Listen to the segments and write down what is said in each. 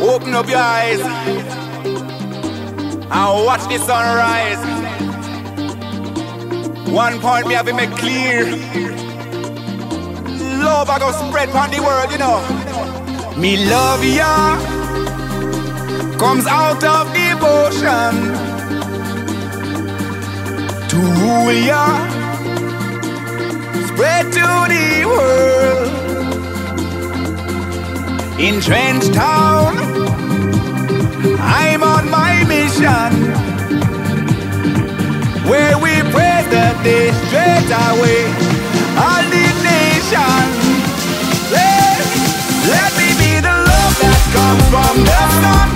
Open up your eyes and watch the sunrise. One point me have to make clear. Love I go spread on the world, you know. Me love ya comes out of devotion to rule ya, spread to the world. In Trench Town, I'm on my mission where we pray the day straight away. All the nation, let, let me be the love that comes from the sun.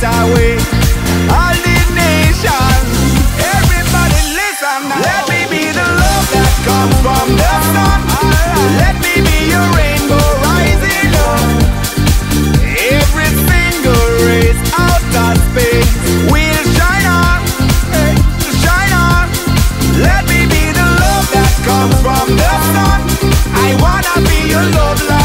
All the everybody listen. Let me be the love that comes from the sun. Let me be your rainbow rising up. Every space will shine on, shine on. Let me be the love that comes from the sun. I wanna be your love.